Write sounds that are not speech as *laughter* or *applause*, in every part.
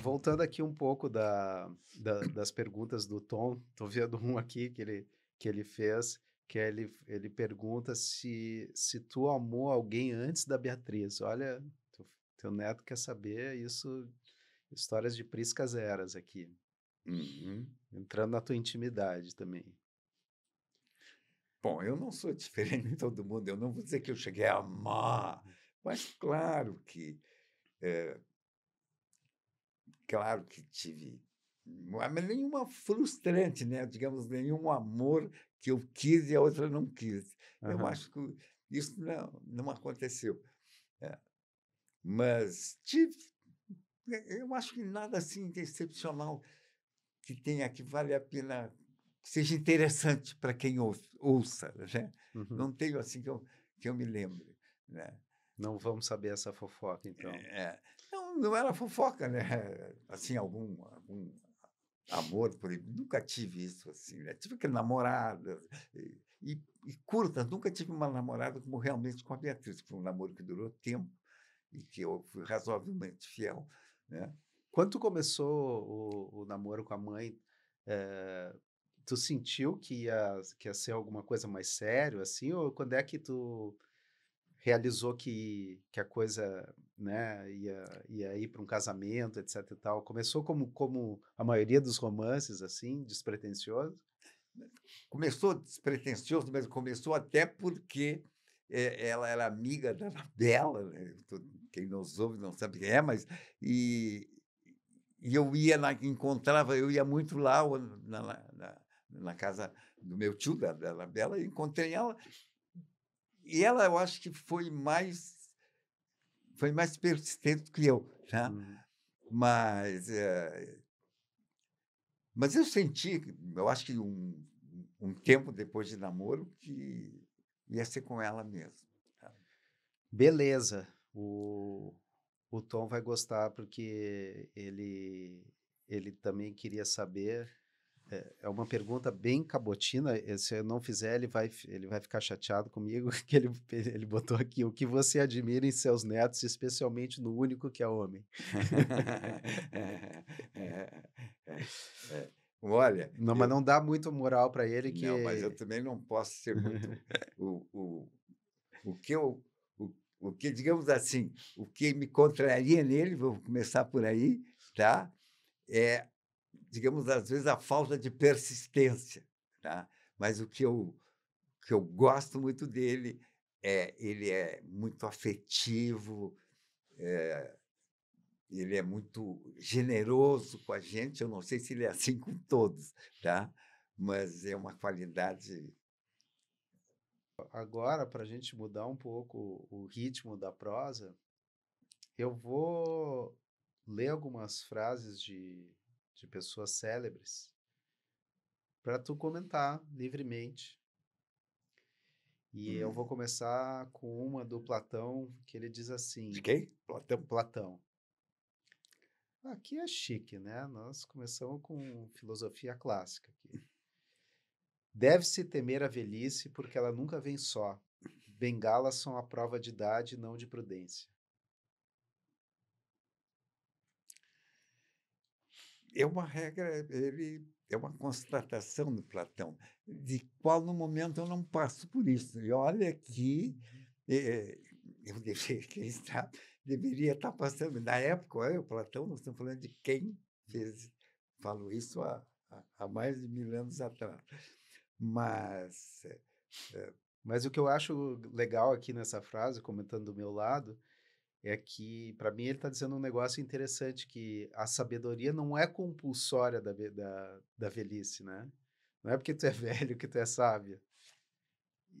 voltando aqui um pouco da, da, das perguntas do Tom, estou vendo um aqui que ele, que ele fez, que ele, ele pergunta se, se tu amou alguém antes da Beatriz. Olha, tu, teu neto quer saber isso, histórias de priscas eras aqui. Uhum. Entrando na tua intimidade também. Bom, eu não sou *laughs* diferente de todo mundo, eu não vou dizer que eu cheguei a amar, mas claro que é, claro que tive mas nenhuma frustrante, né? Digamos, nenhum amor que eu quis e a outra não quis. Uhum. Eu acho que isso não, não aconteceu. É. Mas tive. Eu acho que nada assim de excepcional que tenha que vale a pena seja interessante para quem ouça, né? Uhum. Não tenho assim que eu, que eu me lembre, né? Não vamos saber essa fofoca, então. É, não, era fofoca, né? *laughs* Assim, algum, algum amor ele. Nunca tive isso, assim, né? Tive aquele namorada e, e, e. Nunca tive uma namorada como realmente com a Beatriz, que foi um namoro que durou tempo e que eu fui razoavelmente fiel, né? Quando começou o, o namoro com a mãe, é, tu sentiu que ia, que ia ser alguma coisa mais sério, assim? Ou quando é que tu realizou que, que a coisa né, ia, ia ir para um casamento, etc e tal? Começou como, como a maioria dos romances, assim, despretensioso? Começou despretensioso, mas começou até porque é, ela era amiga da *laughs* Bela, né? quem nos ouve não sabe quem é, mas e, e eu ia na, encontrava, eu ia muito lá na, na, na casa do meu tio, da, da Bela, e encontrei ela. E ela, eu acho que foi mais foi mais persistente que eu, tá? Uhum. Mas é, mas eu senti, eu acho que um, um tempo depois de namoro que ia ser com ela mesmo. Tá? Beleza. O, o Tom vai gostar porque ele ele também queria saber é, é uma pergunta bem cabotina. Se eu não fizer, ele vai, ele vai ficar chateado comigo, *laughs* que ele, ele botou aqui o que você admira em seus netos, especialmente no único que é homem. *laughs* é, é, é, Olha. Não, eu, mas não dá muito moral para ele que. Não, mas eu também não posso ser muito. *laughs* o, o, o que eu. O, o que, digamos assim, o que me contraria nele, vou começar por aí, tá? É digamos, às vezes a falta de persistência. Tá? Mas o que eu, que eu gosto muito dele é ele é muito afetivo, é, ele é muito generoso com a gente. Eu não sei se ele é assim com todos, tá? mas é uma qualidade. Agora, para a gente mudar um pouco o ritmo da prosa, eu vou ler algumas frases de de pessoas célebres para tu comentar livremente. E hum. eu vou hum. começar com uma do Platão, que ele diz assim. De quem? Platão. Platão. Aqui é chique, né? Nós começamos com filosofia clássica aqui. Deve-se temer a velhice porque ela nunca vem só. Bengalas são a prova de idade, não de prudência. É uma regra, ele é uma constatação do Platão, de qual no momento eu não passo por isso. E olha que é, eu deveria estar, deveria estar passando. Na época, o Platão, nós estamos falando de quem fez, falou isso há, há mais de mil anos atrás. Mas. É, mas o que eu acho legal aqui nessa frase, comentando do meu lado, é que, para mim, ele está dizendo um negócio interessante, que a sabedoria não é compulsória da, da, da velhice, né? Não é porque tu é *laughs* velho que tu é sábio.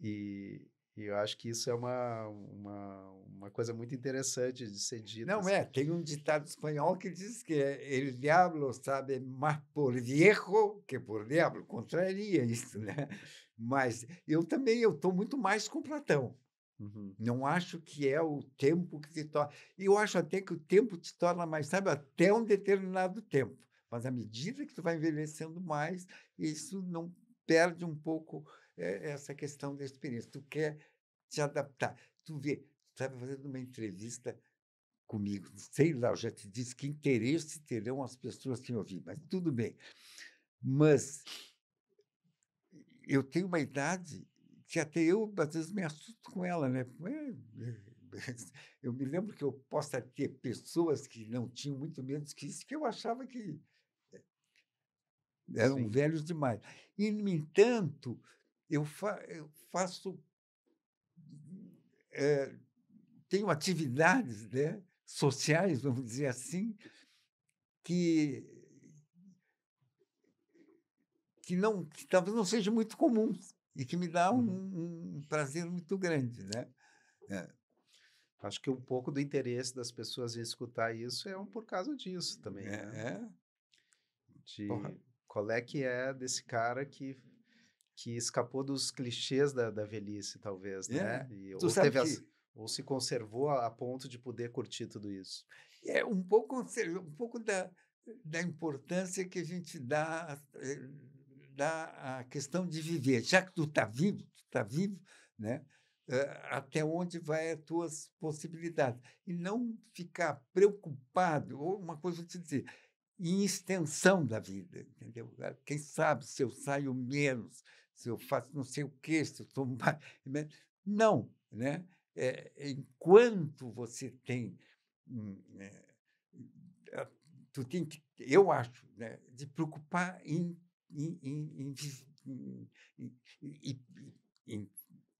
E, e eu acho que isso é uma, uma, uma coisa muito interessante de ser dita. Não assim. é, tem um ditado espanhol que diz que o diabo sabe mais por viejo que por diabo, contraria isso, né? Mas eu também eu estou muito mais com Platão. Uhum. Não acho que é o tempo que te torna. E eu acho até que o tempo te torna mais sábio até um determinado tempo. Mas à medida que tu vai envelhecendo mais, isso não perde um pouco é, essa questão da experiência. Tu quer te adaptar. Tu vê, estava fazendo uma entrevista comigo. Sei lá, eu já te disse que interesse terão as pessoas que me ouvir, mas tudo bem. Mas eu tenho uma idade que até eu, às vezes, me assusto com ela, né? *laughs* Eu me lembro que eu possa ter pessoas que não tinham muito menos que isso, que eu achava que eram Sim. velhos demais. E, no entanto, eu, fa eu faço. É, tenho atividades né, sociais, vamos dizer assim, que, que, não, que talvez não sejam muito comuns e que me dá um, uhum. um prazer muito grande. Né? É. Acho que um pouco do interesse das pessoas em escutar isso é um por causa disso também. É. Né? é. De Porra. qual é que é desse cara que que escapou dos clichês da, da velhice, talvez, é. né? E, ou, as, ou se conservou a, a, ponto de poder curtir tudo isso. É um pouco, um pouco da, da importância que a gente dá, à questão de viver. Já que tu está vivo, tu está vivo, né? Eh, até onde vai as tuas possibilidades. E não ficar preocupado, ou uma coisa eu te dizer, em extensão da vida, entendeu? Quem sabe se eu saio menos, se eu faço não sei o quê, se eu estou mais... *laughs* Né? Não, né? É, enquanto você tem... É, tu tem que, eu acho, né, de preocupar em, em, em,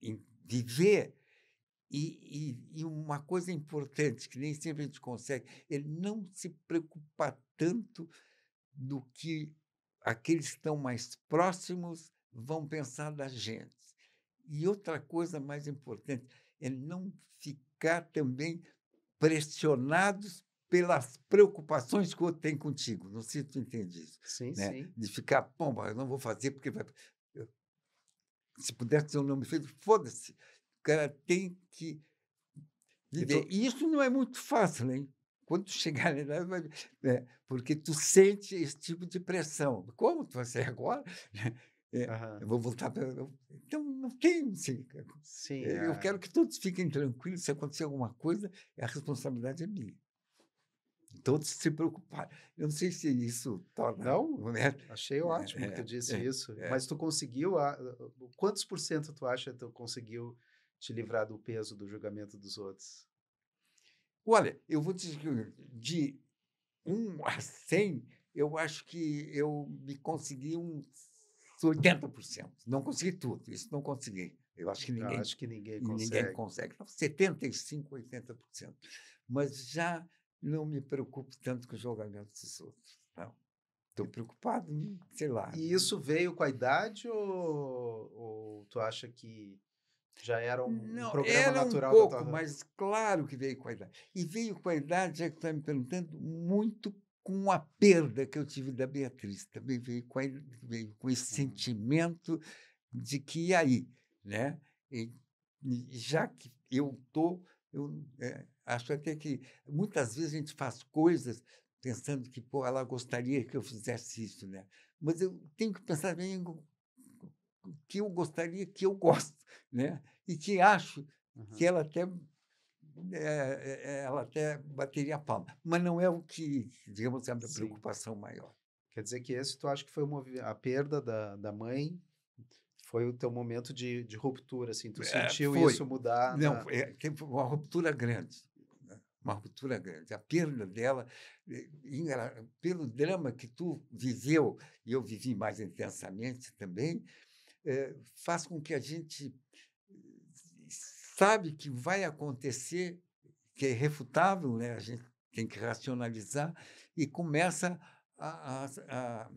em, viver e, e, e, uma coisa importante que nem sempre a gente consegue é não se preocupar tanto do que aqueles que estão mais próximos vão pensar da gente. E outra coisa mais importante é não ficar também pressionados pelas preocupações que o outro tem contigo. Não sei se tu entende isso. Sim, né? sim. De ficar, bom, eu não vou fazer porque vai... Se pudesse dizer o nome feito, foda-se. O cara tem que viver. E isso não é muito fácil, hein? Quando tu chegar lá, vai, é, porque tu sente esse tipo de pressão. Como tu vai ser agora? É, uhum. Eu vou voltar para. Então, não tem. Assim, Sim, é, eu quero que todos fiquem tranquilos. Se acontecer alguma coisa, a responsabilidade é minha. Todos se preocuparem. Eu não sei se isso torna. Não, né? achei ótimo é, que tu disse é, isso. É. Mas tu conseguiu. A, quantos por cento tu acha que tu conseguiu te livrar do peso do julgamento dos outros? Olha, eu vou dizer que de 1 a 100, eu acho que eu me consegui uns 80%. Não consegui tudo, isso não consegui. Eu acho que ninguém, acho que ninguém consegue. Ninguém consegue. 75, 80%. Mas já não me preocupo tanto com o julgamento dos outros. Não. Estou preocupado sei lá. E isso veio com a idade ou, ou tu acha que já era um, Não, programa era natural um pouco, tua... mas claro que veio com a idade. E veio com a idade, já que está me perguntando, muito com a perda que eu tive da Beatriz. Também veio com, a, veio com esse uhum. sentimento de que e aí, né? E já que eu estou, eu é, acho até que muitas vezes a gente faz coisas pensando que pô, ela gostaria que eu fizesse isso, né? Mas eu tenho que pensar bem que eu gostaria, que eu gosto, *laughs* né? E que acho uhum. que ela até é, ela até bateria a palma, mas não é o que, digamos, é a minha Sim. preocupação maior. Quer dizer que esse tu acha que foi uma, a perda da, da mãe foi o teu momento de, de ruptura, assim, tu é, sentiu foi. isso mudar? Não, na... é, teve uma ruptura grande? Uma ruptura grande. A perda dela, pelo drama que tu viveu, e eu vivi mais intensamente também, é, faz com que a gente sabe que vai acontecer, que é irrefutável, né? a gente tem que racionalizar, e começa a, a, a,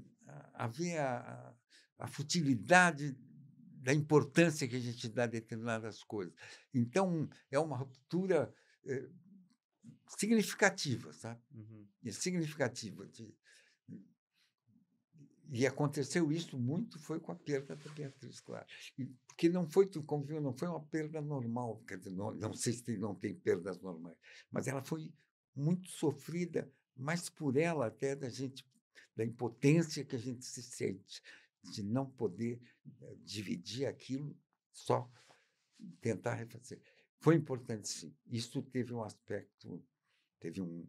a ver a, a futilidade da importância que a gente dá a determinadas coisas. Então, é uma ruptura significativa, sabe? Uhum. É significativa de, e aconteceu isso muito foi com a perda da Beatriz, claro. E, porque não foi, como viu, não foi uma perda normal. Quer dizer, não, não sei se tem, não tem perdas normais, mas ela foi muito sofrida, mais por ela até da gente, da impotência que a gente se sente, de não poder uh, dividir aquilo, só tentar refazer. Foi importante, sim. Isso teve um aspecto teve um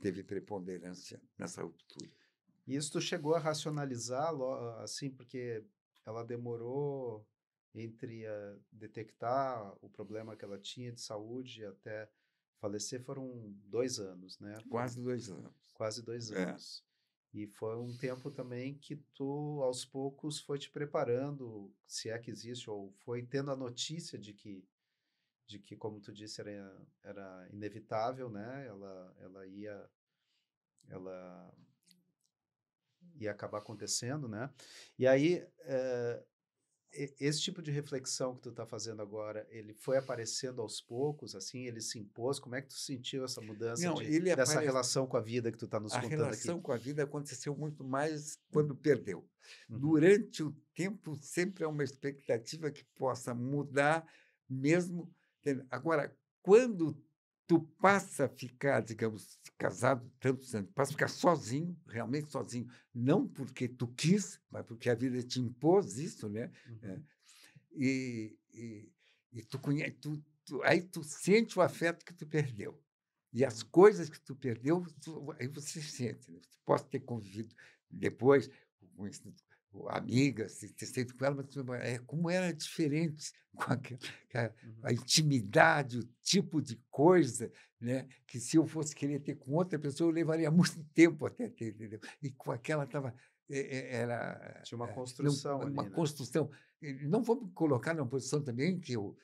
teve preponderância nessa ruptura. E isso tu chegou a racionalizar, assim, porque ela demorou entre a detectar o problema que ela tinha de saúde até falecer foram dois anos, né? Quase dois anos. Quase dois é. anos. E foi um tempo também que tu, aos poucos, foi te preparando, se é que existe, ou foi tendo a notícia de que, de que como tu disse, era, era inevitável, né? Ela, ela ia, ela ia acabar acontecendo, né? E aí, é, esse tipo de reflexão que tu está fazendo agora, ele foi aparecendo aos poucos, assim, ele se impôs? Como é que tu sentiu essa mudança Não, de, dessa apare... relação com a vida que tu está nos a contando aqui? A relação com a vida aconteceu muito mais quando perdeu. Uhum. Durante o tempo, sempre há uma expectativa que possa mudar, mesmo... Agora, quando tu passa a ficar, digamos, casado tantos anos, passa a ficar sozinho, realmente sozinho, não porque tu quis, mas porque a vida te impôs isso, né? Uhum. É. E, e, e, tu conhece, tu, tu, aí tu sente o afeto que tu perdeu. E as coisas que tu perdeu, tu, aí você sente. Né? Tu pode ter convivido depois com amigas, ter sido com ela, mas é, como era diferente *laughs* com a, uhum. a, intimidade, o tipo de coisa, né? que se eu fosse querer ter com outra pessoa, eu levaria *laughs* muito tempo até ter, entendeu? E com aquela estava. Era, Tinha uma construção. Não, ali, uma né? construção. Não vou me colocar numa posição também que eu.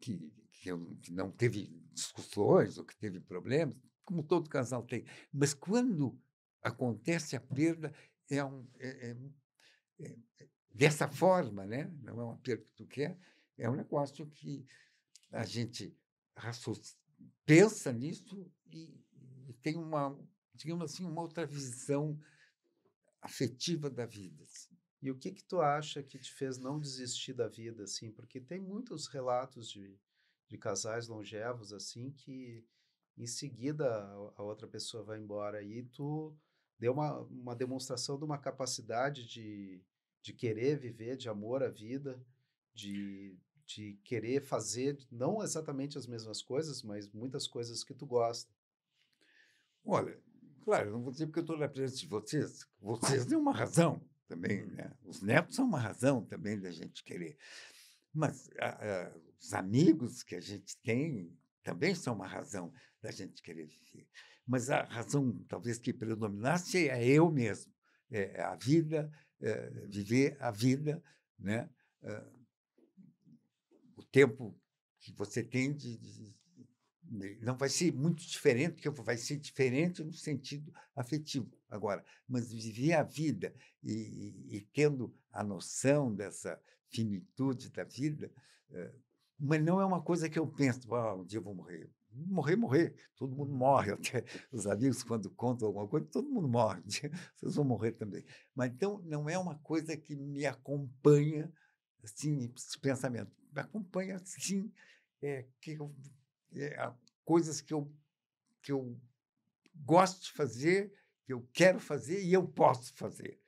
Que, que, eu, que não teve discussões ou que teve problemas, como todo casal tem. Mas quando acontece a perda, é, um, é, é, é, dessa forma, né? não é uma perda que tu quer, é um negócio que a gente pensa nisso e, e, tem uma, digamos assim, uma outra visão afetiva da vida. Assim. E o que que tu acha que te fez não desistir da vida, assim? Porque tem muitos relatos de, de casais longevos, assim, que em seguida a outra pessoa vai embora e tu deu uma, uma demonstração de uma capacidade de, de querer viver, de amor à vida, de, de querer fazer não exatamente as mesmas coisas, mas muitas coisas que tu gosta. Olha, claro, não vou dizer porque eu estou na presença de vocês. Vocês têm uma razão também, né? Os netos são uma razão também da gente querer. Mas a, a, os amigos que a gente tem também são uma razão da gente querer viver mas a razão talvez que predominasse é eu mesmo, é a vida, é viver a vida, né? É, o tempo que você tem de, de, não vai ser muito diferente, porque vai ser diferente no sentido afetivo agora, mas viver a vida e, e, e tendo a noção dessa finitude da vida, é, mas não é uma coisa que eu penso, ah, um dia eu vou morrer morrer, morrer. Todo mundo morre. *laughs* Até os amigos, quando contam alguma coisa, todo mundo morre. *laughs* Vocês vão morrer também. Mas então não é uma coisa que me acompanha, assim, esse pensamento. Me acompanha, sim, é, que eu, é, coisas que eu, que eu gosto de fazer, que eu quero fazer e eu posso fazer.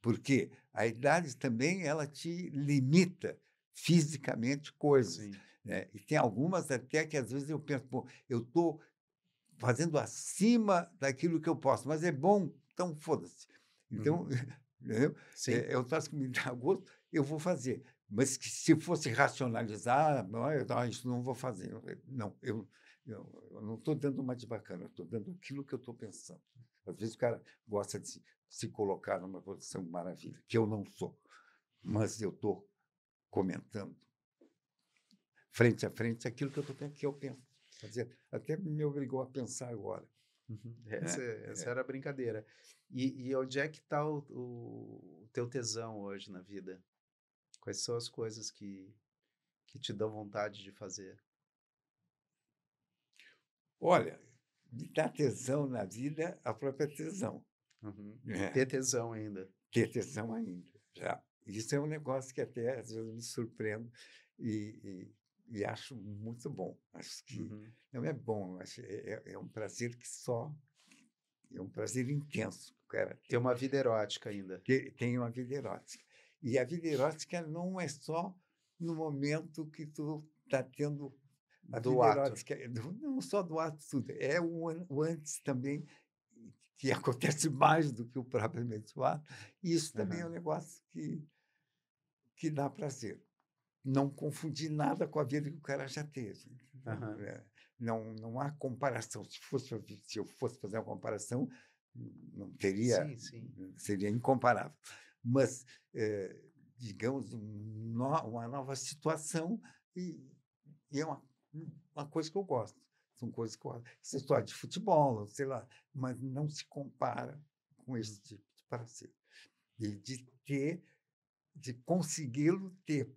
Porque a idade também ela te limita fisicamente coisas. Sim. Né? E tem algumas até que às vezes eu penso, pô, eu estou fazendo acima daquilo que eu posso, mas é bom, então foda-se. Então, uhum. Eu faço que me dá gosto, eu vou fazer. Mas que se fosse racionalizar, não, eu, não, isso não vou fazer. Não, eu, eu, eu não estou dando uma de bacana, estou dando aquilo que eu estou pensando. Às vezes o cara gosta de se, se colocar numa posição maravilha, que eu não sou, mas eu estou comentando frente a frente aquilo que eu, tô, que eu penso. Quer até me obrigou a pensar agora. Uhum. *laughs* Essa, é, essa é. era a brincadeira. E, e onde é que está o, o, teu tesão hoje na vida? Quais são as coisas que, que te dão vontade de fazer? Olha, me dá tesão na vida a própria tesão. Uhum. É. Ter tesão ainda. Ter tesão ainda, já. Isso é um negócio que até às vezes me surpreendo e, e e acho muito bom. Acho que uhum. não é bom, acho, é, é, é um prazer que só é um prazer intenso. Cara. Tem uma vida erótica ainda. Tem, tem uma vida erótica. E a vida erótica não é só no momento que tu está tendo a Do vida ato. erótica, é não só do ato, tudo. É o, o antes também, que *laughs* acontece mais do que o propriamente o ato. E isso também é Aham. um negócio que, que dá prazer. Não confundir nada com a vida que o cara já teve. É, não, não há comparação. Se, fosse, se eu fosse fazer uma comparação, não teria Sim, sim. seria incomparável. Mas, eh, digamos, no- uma nova situação e, e é uma, uma coisa que eu gosto. São coisas que eu gosto. Essa história de futebol, sei lá, mas não se compara com esse tipo de prazer. E de ter, de consegui-lo ter.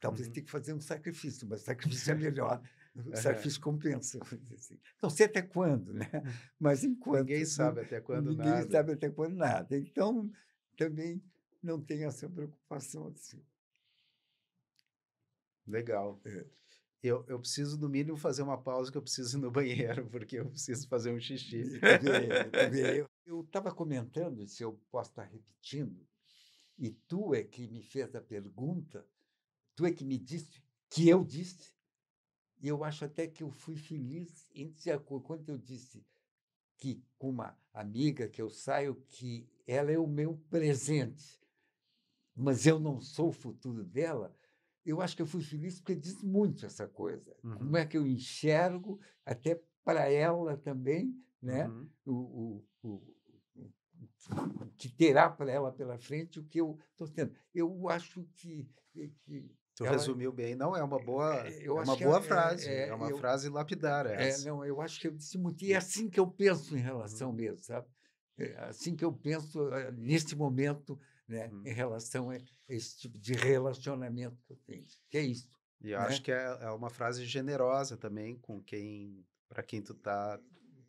Talvez Uhum. tenha que fazer um sacrifício, mas o sacrifício é *laughs* melhor. O sacrifício compensa. assim. Não sei até quando, né? Mas enquanto. Ninguém sabe até quando Ninguém nada. sabe até quando nada. Então, também não tem essa preocupação assim. Legal. É. Eu, eu preciso, no mínimo, fazer uma pausa, que eu preciso ir no banheiro, porque eu preciso fazer um xixi. Quer ver, *laughs* Eu estava comentando, se eu posso estar repetindo, e tu é que me fez a pergunta, tu é que me disse que eu disse, e eu acho até que eu fui feliz em dizer quando eu disse que com uma amiga que eu saio, que ela é o meu presente, mas eu não sou o futuro dela, eu acho que eu fui feliz porque diz muito essa coisa. Uhum. Como é que eu enxergo, até para ela também, né? Uhum. o, o- o que terá para ela pela frente o que eu estou tendo. Eu acho que, que Tu ela- resumiu bem. Não, é uma boa, É, é uma boa é- frase. é- É, uma eu- frase lapidar é, essa. não, eu acho que eu disse muito. E é assim que eu penso em relação Uhum. mesmo, sabe? É assim que eu penso eh, neste momento, né, Uhum. em relação a esse tipo de relacionamento que eu tenho. Que é isso. E eu né? acho que é, é uma frase generosa também com quem, para quem tu tá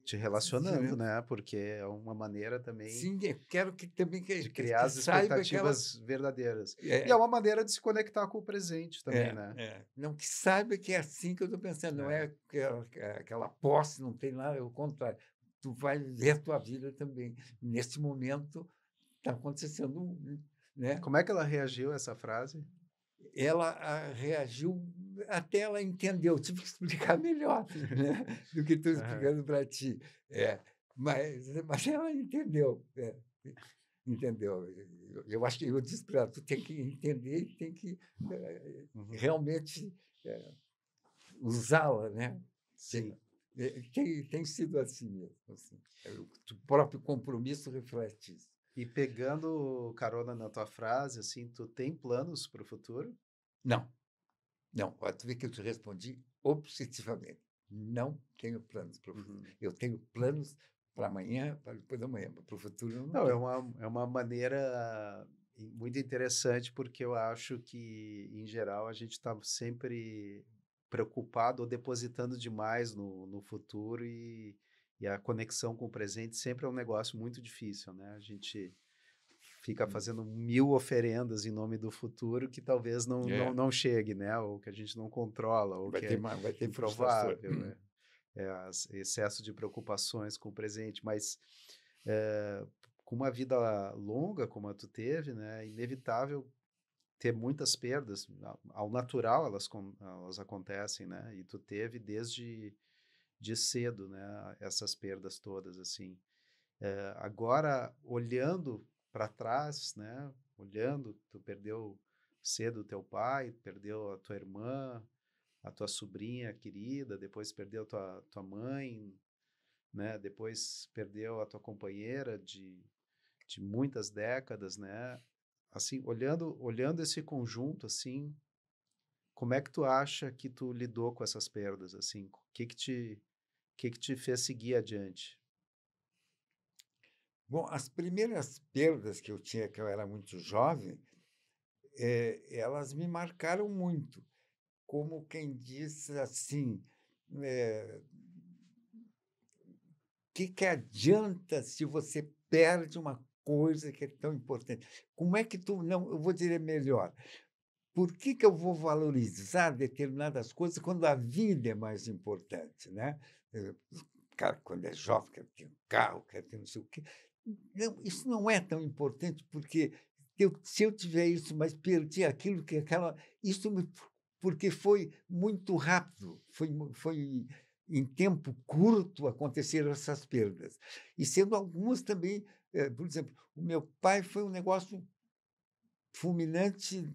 te relacionando, né? Porque é uma maneira também Sim, eu quero que também que, de criar as ela- expectativas verdadeiras. é, E é uma maneira de se conectar com o presente também, É, né? é. Não, que saiba que é assim que eu estou pensando, não É. é aquela, aquela posse, não tem nada, é o contrário. Tu vai ver a tua vida também. Nesse momento está acontecendo, né? Como é que ela reagiu a essa frase? Ela ah, reagiu, até ela entendeu. Tive que explicar melhor né, do que estou explicando para ti. É, mas, mas ela entendeu. é, entendeu? Eu, eu acho que eu disse para ela, tu tem que entender e tem que Uhum. realmente eh, usá-la, né? Sim. Eh, Tem, tem sido assim mesmo. Assim. É, O o próprio compromisso reflete isso. E pegando carona na tua frase, assim, tu tem planos para o futuro? Não. Não. Tu vê que eu te respondi objetivamente. Não tenho planos para o futuro. Uhum. Eu tenho planos para amanhã, para depois da manhã, para o futuro eu não, Não, é uma, é uma maneira muito interessante, porque eu acho que, em geral, a gente está sempre preocupado ou depositando demais no, no futuro e, e a conexão com o presente sempre é um negócio muito difícil, né? A gente fica Hum. fazendo mil oferendas em nome do futuro que talvez não, É. não, não chegue, né? Ou que a gente não controla, ou vai que ter, é vai ter improvável, né? É, as- excesso de preocupações com o presente, mas é, com uma vida longa como a tu teve, né, é inevitável ter muitas perdas. Ao- natural elas, elas acontecem, né? E tu teve desde de cedo, né? Essas perdas todas, assim. É, agora, olhando para trás, né? Olhando, tu perdeu cedo teu pai, perdeu a tua irmã, a tua sobrinha querida, depois perdeu tua, tua mãe, né? Depois perdeu a tua companheira de, de muitas décadas, né? Assim, olhando, olhando esse conjunto, assim, como é que tu acha que tu lidou com essas perdas, assim? O que que te, que que te fez seguir adiante? Bom, as primeiras perdas que eu tinha, que eu era muito jovem, eh, elas me marcaram muito. Como quem diz assim, eh, que, que adianta se você perde uma coisa que é tão importante? Como é que tu não? Eu vou dizer melhor. Por que, que eu vou valorizar determinadas coisas quando a vida é mais importante, né? Eh, O cara, quando é jovem, quer ter um carro, quer ter não sei o quê. Não, isso não é tão importante, porque eu, se eu tiver isso, mas perdi aquilo que aquela. Isso me porque foi muito rápido, foi, foi em tempo curto aconteceram essas perdas. E sendo algumas também, eh, por exemplo, o meu pai foi um negócio fulminante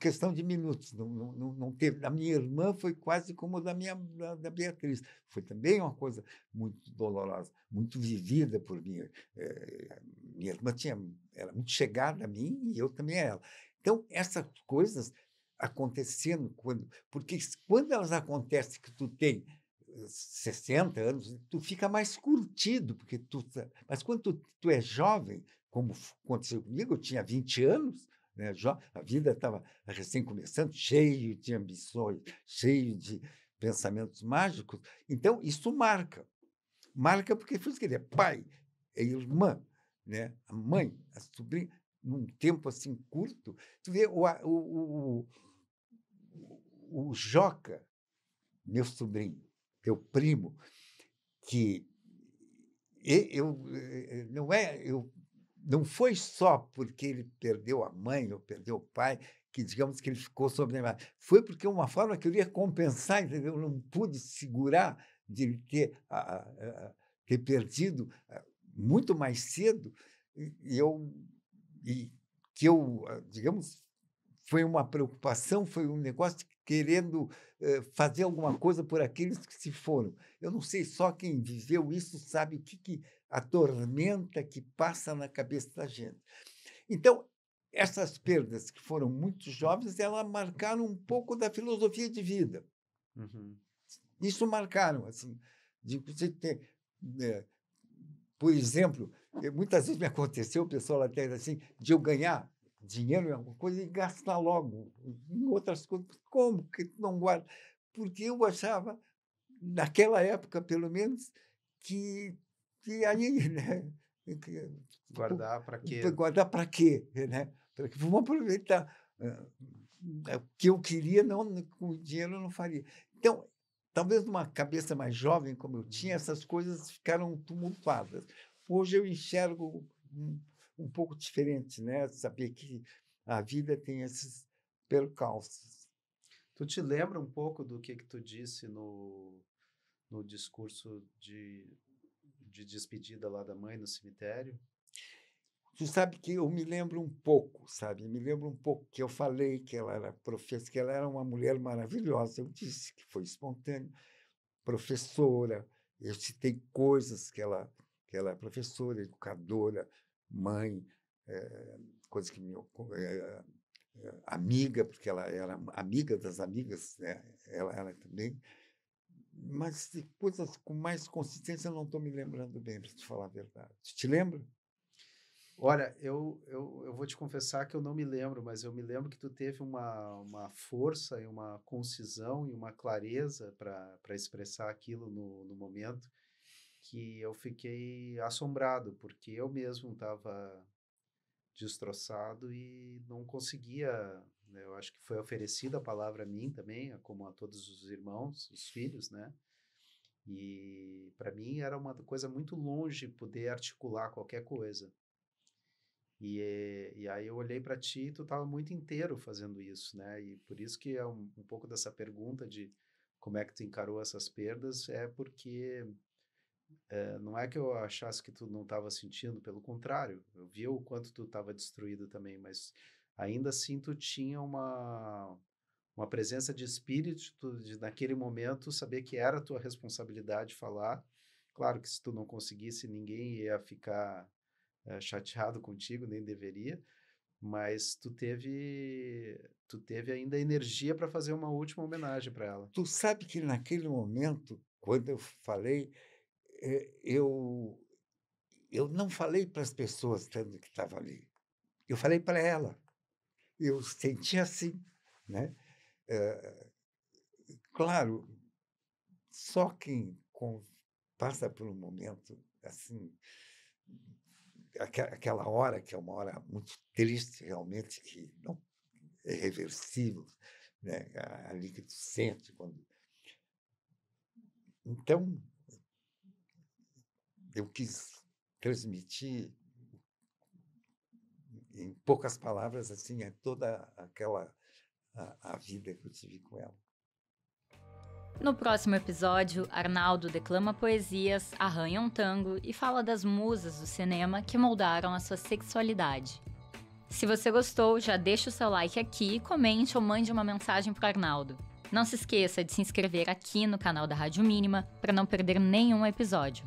questão de minutos. Não, não, não teve. A minha irmã foi quase como a da minha da, Beatriz. Foi também uma coisa muito dolorosa, muito vivida por mim. É, minha irmã tinha, era muito chegada a mim e eu também a ela. Então, essas coisas acontecendo quando. Porque quando elas acontecem que tu tem 60 anos, tu fica mais curtido, porque tu. Mas quando tu, tu é jovem, como aconteceu comigo, eu tinha 20 anos, né, a vida estava recém começando, cheio de ambições, cheio de pensamentos mágicos. Então, isso marca. Marca porque foi isso que é pai, é irmã, né? a mãe, a sobrinha, num tempo assim curto. Tu vê o, o, o, o Joca, meu sobrinho, teu primo, que eu, eh, não é eu não foi só porque ele perdeu a mãe ou perdeu o pai que digamos que ele ficou sobre a foi porque uma forma que eu ia compensar entendeu? Eu não pude segurar de ele ter a, a, ter perdido muito mais cedo e eu e que eu digamos foi uma preocupação foi um negócio querendo eh, fazer alguma coisa por aqueles que se foram. Eu não sei, só quem viveu isso sabe o que, que a tormenta que passa na cabeça da gente. Então, essas perdas que foram muito jovens, elas marcaram um pouco da filosofia de vida. Uhum. Isso marcaram, assim, de você ter, né, por exemplo, muitas vezes me aconteceu, o pessoal até assim, de eu ganhar dinheiro em alguma coisa e gastar logo em outras coisas. Como que não guarda? Porque eu achava, naquela época, pelo menos, que, que aí, *laughs* né? Que, guardar para quê? Guardar para quê? Né? Para que vamos aproveitar. O que eu queria, não, com o dinheiro eu não faria. Então, talvez numa cabeça mais jovem como eu tinha, essas coisas ficaram tumultuadas. Hoje eu enxergo um pouco diferente, né? Saber que a vida tem esses percalços. Tu te lembra um pouco do que que tu disse no, no discurso de, de despedida lá da mãe no cemitério? Tu sabe que eu me lembro um pouco, sabe? Me lembro um pouco que eu falei que ela era professora, que ela era uma mulher maravilhosa. Eu disse que foi espontâneo, professora. Eu citei coisas que ela que ela é professora, educadora, mãe, é, coisa que me é, amiga, porque ela era amiga das amigas, né? ela, ela também. Mas coisas com mais consistência não estou me lembrando bem, para te falar a verdade. Te lembra? Olha, eu, eu, eu vou te confessar que eu não me lembro, mas eu me lembro que tu teve uma, uma força e uma concisão e uma clareza para expressar aquilo no, no momento que eu fiquei assombrado, porque eu mesmo estava destroçado e não conseguia. Né? Eu acho que foi oferecida a palavra a mim também, como a todos os irmãos, os filhos, né? E para mim era uma coisa muito longe poder articular qualquer coisa. E, e aí eu olhei para ti e tu estava muito inteiro fazendo isso, né? E por isso que é um, um pouco dessa pergunta de como é que tu encarou essas perdas, é porque é, não é que eu achasse que tu não estava sentindo, pelo contrário, eu via o quanto tu estava destruído também, mas ainda assim tu tinha uma, uma presença de espírito de, naquele momento, saber que era tua responsabilidade falar. Claro que se tu não conseguisse, ninguém ia ficar é, chateado contigo, nem deveria, mas tu teve tu teve ainda energia para fazer uma última homenagem para ela. Tu sabe que naquele momento, quando eu falei, eu, eu não falei para as pessoas tanto que estavam ali. Eu falei para ela. Eu senti assim, né? É, claro, só quem passa por um momento assim, aquela hora que é uma hora muito triste realmente, que não é reversível, né? ali que tu sente quando. Então, eu quis transmitir em poucas palavras assim é toda aquela a, a vida que eu tive com ela. No próximo episódio, Arnaldo declama poesias, arranha um tango e fala das musas do cinema que moldaram a sua sexualidade. Se você gostou, já deixa o seu like aqui, comente ou mande uma mensagem para Arnaldo. Não se esqueça de se inscrever aqui no canal da Rádio Mínima para não perder nenhum episódio.